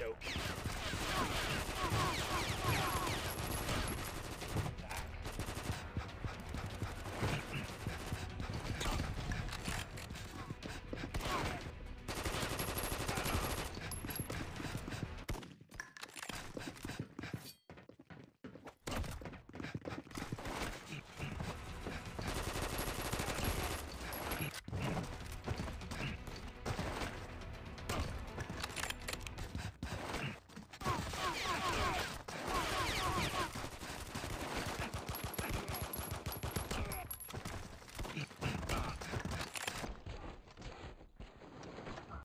dope.